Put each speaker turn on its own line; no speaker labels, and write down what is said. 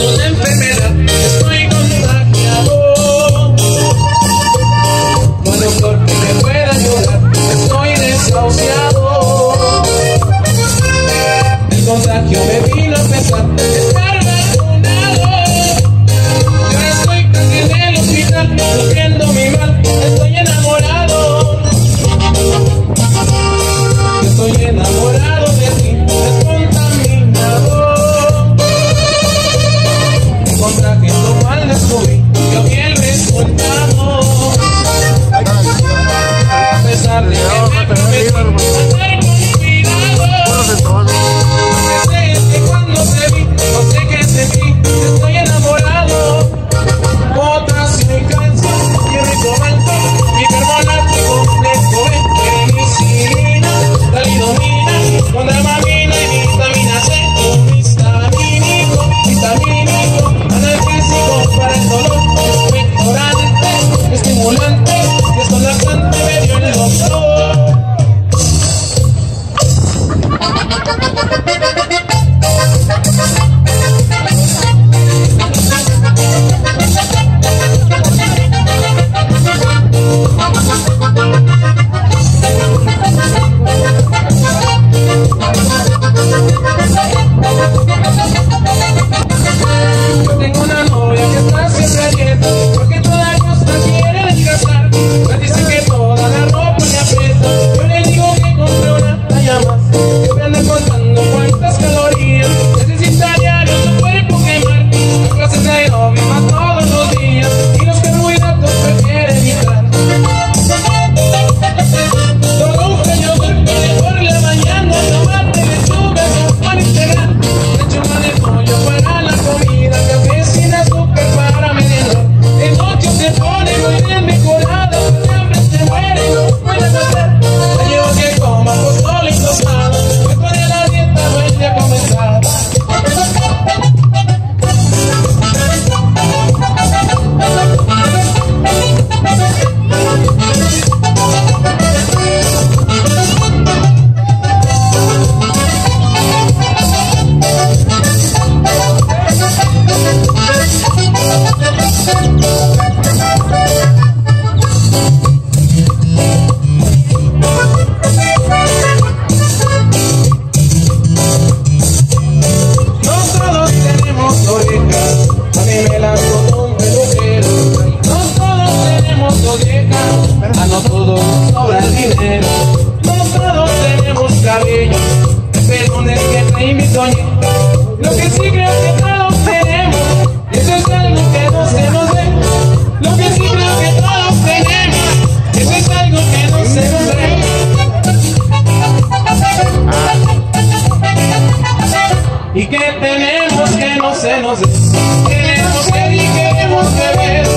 una enfermedad. Estoy la cuenta me dio el oso. Queremos que vi, queremos que.